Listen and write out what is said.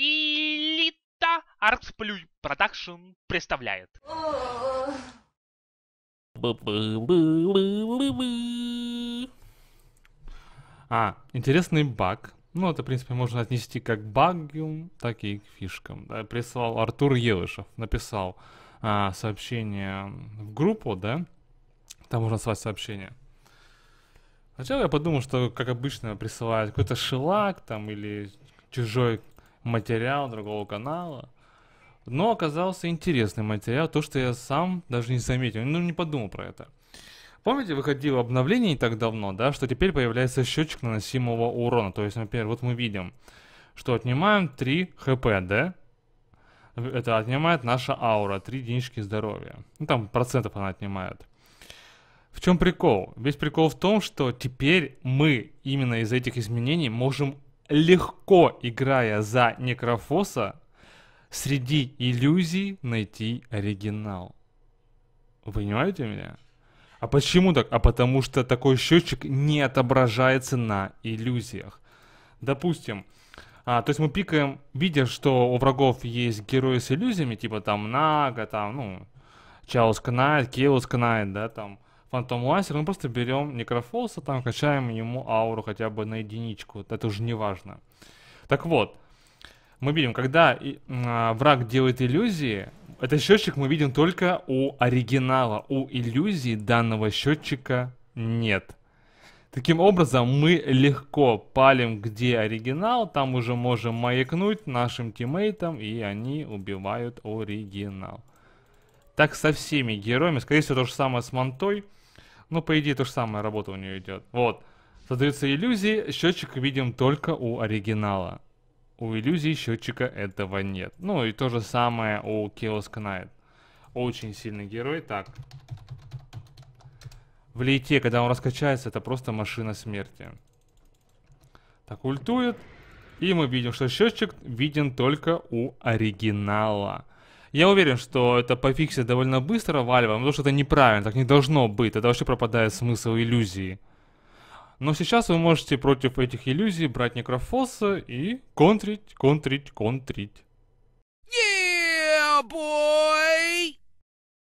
Элита Арксплюй Production представляет. А, интересный баг. Ну, это, в принципе, можно отнести как багу, так и к фишкам. Да, прислал Артур Елышев, написал а, сообщение в группу, да, там можно слать сообщение. Сначала я подумал, что, как обычно, присылают какой-то шлак там или чужой материал другого канала. Но оказался интересный материал, то, что я сам даже не заметил, ну не подумал про это. Помните, выходило обновление не так давно, да, что теперь появляется счетчик наносимого урона. То есть, например, вот мы видим, что отнимаем 3 хп, да? Это отнимает наша аура, 3 единички здоровья. Ну, там процентов она отнимает. В чем прикол? Весь прикол в том, что теперь мы именно из этих изменений можем легко, играя за Некрофоса, среди иллюзий найти оригинал. Вы понимаете меня? А почему так? А потому что такой счетчик не отображается на иллюзиях. Допустим, а, то есть мы пикаем, видя, что у врагов есть герои с иллюзиями, типа там Нага, там, ну, Chaos Knight, Chaos Knight, да, там, Phantom Lancer, мы просто берем Некрофоса, там, качаем ему ауру хотя бы на единичку, это уже не важно. Так вот, мы видим, когда и, а, враг делает иллюзии, этот счетчик мы видим только у оригинала. У иллюзии данного счетчика нет. Таким образом, мы легко палим, где оригинал, там уже можем маякнуть нашим тиммейтам, и они убивают оригинал. Так со всеми героями, скорее всего, то же самое с Монтой. Ну, по идее, то же самое работа у нее идет. Вот. Создаются иллюзии, счетчик видим только у оригинала. У иллюзий счетчика этого нет. Ну и то же самое у Chaos Knight. Очень сильный герой. Так. В лейте, когда он раскачается, это просто машина смерти. Так, ультует. И мы видим, что счетчик виден только у оригинала. Я уверен, что это пофиксит довольно быстро Valve, потому что это неправильно, так не должно быть. Это вообще пропадает смысл иллюзии. Но сейчас вы можете против этих иллюзий брать некрофоса и контрить, контрить, контрить. Yeah, boy!